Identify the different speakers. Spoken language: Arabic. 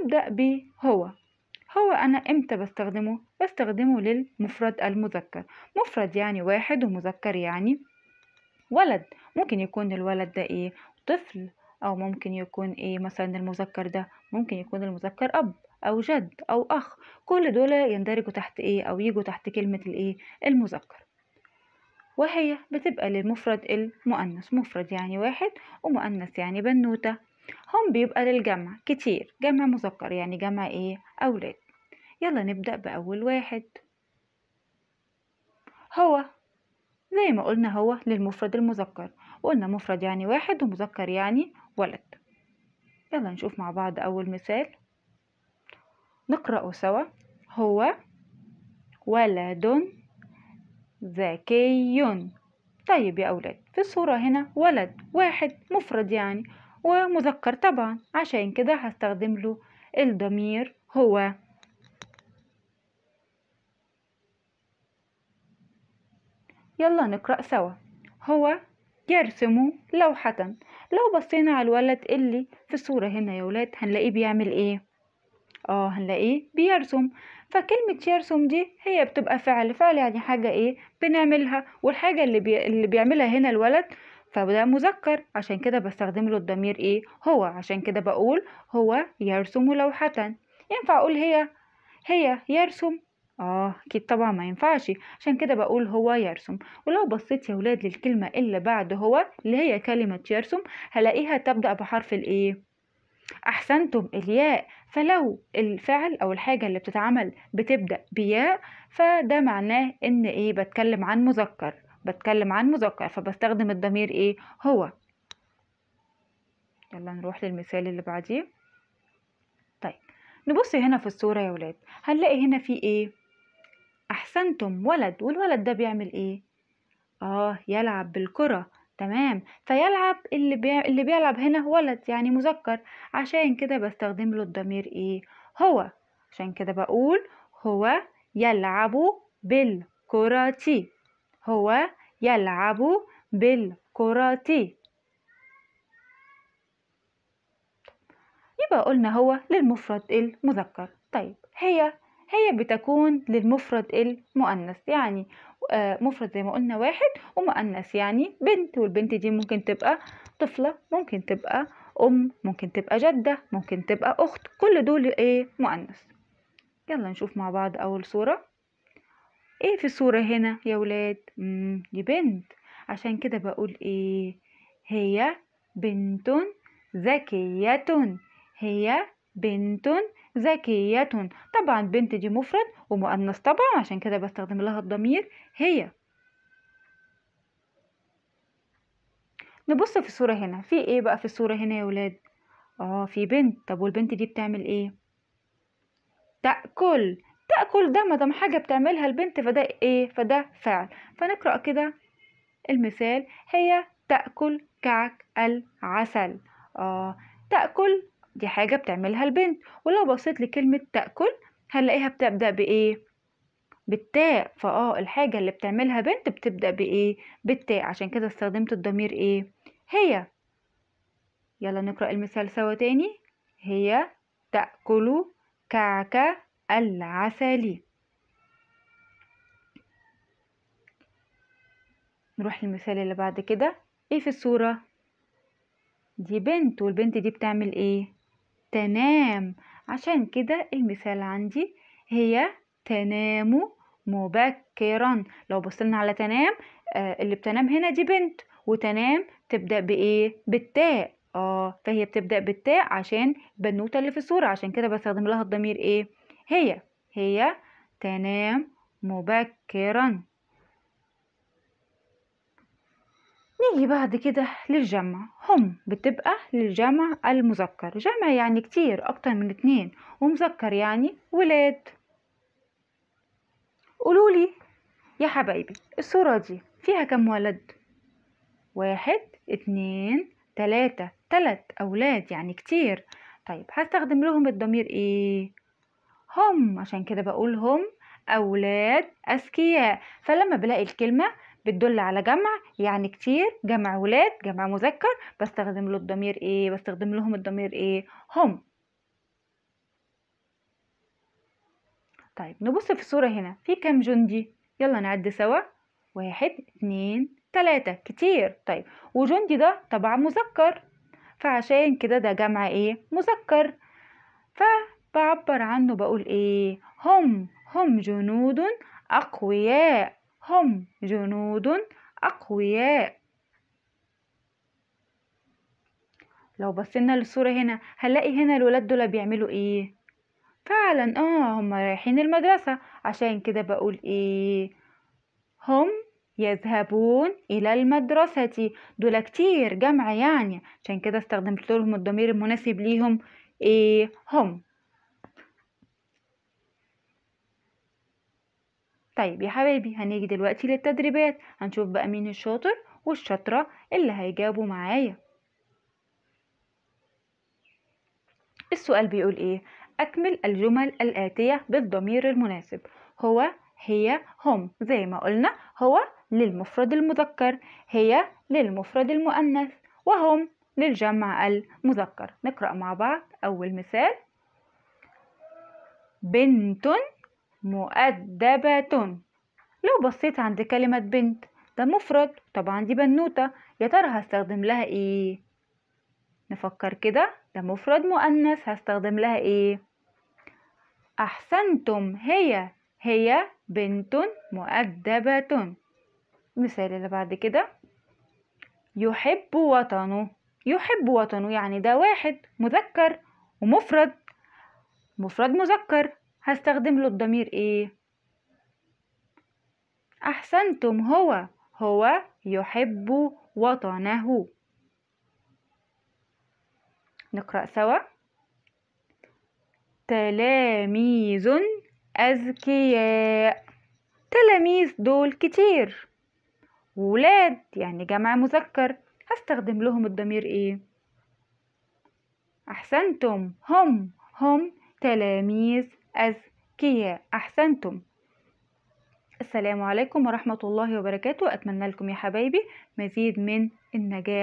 Speaker 1: نبدأ بهو هو أنا إمتى بستخدمه؟ بستخدمه للمفرد المذكر. مفرد يعني واحد ومذكر يعني ولد. ممكن يكون الولد ده إيه؟ طفل. أو ممكن يكون إيه مثلا المذكر ده؟ ممكن يكون المذكر أب أو جد أو أخ. كل دول يندرجوا تحت إيه؟ أو يجوا تحت كلمة الإيه؟ المذكر. وهي بتبقى للمفرد المؤنث. مفرد يعني واحد ومؤنث يعني بنوتة. هم بيبقى للجمع كتير جمع مذكر يعني جمع إيه؟ أولاد. يلا نبدأ بأول واحد. هو. زي ما قلنا هو للمفرد المذكر. قلنا مفرد يعني واحد ومذكر يعني ولد. يلا نشوف مع بعض أول مثال. نقرأه سوا. هو ولد ذكي طيب يا أولاد في الصورة هنا ولد واحد مفرد يعني ومذكر طبعا. عشان كده هستخدم له الضمير هو يلا نقرأ سوا. هو يرسم لوحة. لو بصينا على الولد اللي في الصورة هنا يا ولاد هنلاقيه بيعمل إيه؟ آه هنلاقيه بيرسم. فكلمة يرسم دي هي بتبقى فعل. فعل يعني حاجة إيه؟ بنعملها. والحاجة اللي, بي... اللي بيعملها هنا الولد فده مذكر عشان كده بستخدم له الضمير إيه؟ هو. عشان كده بقول هو يرسم لوحة. ينفع أقول هي؟ هي يرسم؟ آه أكيد طبعا ما ينفعش. عشان كده بقول هو يرسم. ولو بصيت يا ولاد للكلمة اللي بعد هو اللي هي كلمة يرسم هلاقيها تبدأ بحرف الإيه؟ أحسنتم الياء. فلو الفعل أو الحاجة اللي بتتعمل بتبدأ بياء فده معناه إن إيه؟ بتكلم عن مذكر. بتكلم عن مذكر فبستخدم الضمير إيه؟ هو. يلا نروح للمثال اللي بعديه. طيب نبص هنا في الصورة يا ولاد. هنلاقي هنا في إيه؟ أحسنتم ولد. والولد ده بيعمل إيه؟ آه يلعب بالكرة. تمام. فيلعب اللي, بي... اللي بيلعب هنا ولد يعني مذكر. عشان كده بستخدم له الضمير إيه؟ هو. عشان كده بقول هو يلعب بالكرة هو يلعب بالكرة يبقى قلنا هو للمفرد المذكر. طيب هي هي بتكون للمفرد المؤنث يعني مفرد زي ما قلنا واحد ومؤنث يعني بنت والبنت دي ممكن تبقى طفلة ممكن تبقى أم ممكن تبقى جدة ممكن تبقى أخت كل دول إيه مؤنث. يلا نشوف مع بعض أول صورة. إيه في الصورة هنا يا ولاد؟ دي بنت. عشان كده بقول إيه؟ هي بنت ذكية هي بنت ذكية طبعا بنت دي مفرد ومؤنث طبعا عشان كده بستخدم لها الضمير هي. نبص في الصورة هنا. في إيه بقى في الصورة هنا يا ولاد؟ آه في بنت. طب والبنت دي بتعمل إيه؟ تأكل. تأكل ده مادام حاجة بتعملها البنت فده إيه؟ فده فعل. فنقرأ كده المثال. هي تأكل كعك العسل. آه تأكل دي حاجة بتعملها البنت. ولو بصيت لكلمة تأكل هنلاقيها بتبدأ بإيه؟ بالتاء. فآه الحاجة اللي بتعملها بنت بتبدأ بإيه؟ بالتاء. عشان كده استخدمت الضمير إيه؟ هي. يلا نقرأ المثال سوا تاني. هي تأكل كعك العسل. نروح للمثال اللي بعد كده. إيه في الصورة؟ دي بنت والبنت دي بتعمل إيه؟ تنام. عشان كده المثال عندي هي تنام مبكرا. لو بصينا على تنام آه اللي بتنام هنا دي بنت وتنام تبدأ بإيه؟ بالتاء. آه فهي بتبدأ بالتاء عشان البنوتة اللي في الصورة. عشان كده بستخدم لها الضمير إيه؟ هي هي تنام مبكرا. نيجي بعد كده للجمع هم بتبقى للجمع المذكر. جمع يعني كتير أكتر من اتنين. ومذكر يعني ولاد. قولولي يا حبايبي الصورة دي فيها كم ولد؟ واحد اتنين تلاتة. تلات أولاد يعني كتير. طيب هستخدم لهم الضمير إيه؟ هم عشان كده بقول هم أولاد أذكياء. فلما بلاقي الكلمة بتدل على جمع يعني كتير جمع ولاد جمع مذكر بستخدم له الضمير إيه بستخدم لهم الضمير إيه هم. طيب نبص في الصورة هنا. في كام جندي؟ يلا نعد سوا. واحد اتنين تلاتة. كتير. طيب وجندي ده طبعا مذكر. فعشان كده ده جمع إيه؟ مذكر. فبعبر عنه بقول إيه؟ هم هم جنود أقوياء. هم جنود أقوياء. لو بصينا للصورة هنا هنلاقي هنا الولاد دول بيعملوا إيه؟ فعلا آه هم رايحين المدرسة. عشان كده بقول إيه؟ هم يذهبون إلى المدرسة. دول كتير جمع يعني. عشان كده استخدمت لهم الضمير المناسب ليهم. إيه؟ هم. طيب يا حبايبي هنيجي دلوقتي للتدريبات. هنشوف بقى مين الشاطر والشاطرة اللي هيجاوبوا معايا. السؤال بيقول إيه؟ أكمل الجمل الآتية بالضمير المناسب. هو هي هم. زي ما قلنا هو للمفرد المذكر هي للمفرد المؤنث وهم للجمع المذكر. نقرأ مع بعض أول مثال. بنت مؤدبة. لو بصيت عند كلمة بنت ده مفرد طبعا دي بنوتة. يا ترى هستخدم لها إيه؟ نفكر كده. ده مفرد مؤنث. هستخدم لها إيه؟ أحسنتم. هي. هي بنت مؤدبة. المثال اللي بعد كده. يحب وطنه. يحب وطنه يعني ده واحد مذكر ومفرد مفرد مذكر. هستخدم له الضمير إيه؟ أحسنتم هو هو يحب وطنه. نقرأ سوا. تلاميذ أذكياء تلاميذ دول كتير. ولاد يعني جمع مذكر. هستخدم لهم الضمير إيه؟ أحسنتم هم هم تلاميذ أذكياء أحسنتم. السلام عليكم ورحمة الله وبركاته. أتمنى لكم يا حبايبي مزيد من النجاح